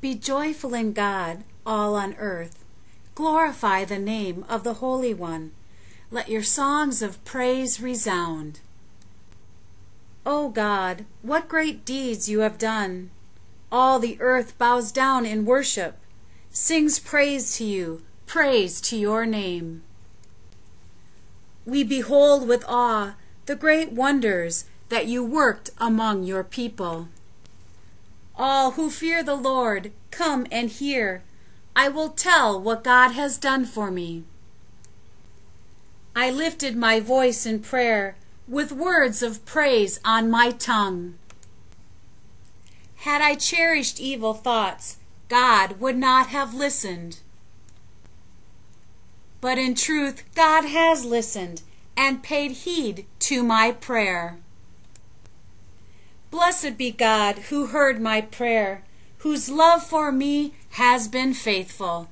Be joyful in God, all on earth. Glorify the name of the Holy One. Let your songs of praise resound. O God, what great deeds you have done! All the earth bows down in worship, sings praise to you, praise to your name. We behold with awe the great wonders that you worked among your people. All who fear the Lord, come and hear. I will tell what God has done for me. I lifted my voice in prayer with words of praise on my tongue. Had I cherished evil thoughts, God would not have listened. But in truth, God has listened and paid heed to my prayer. Blessed be God who heard my prayer, whose love for me has been faithful.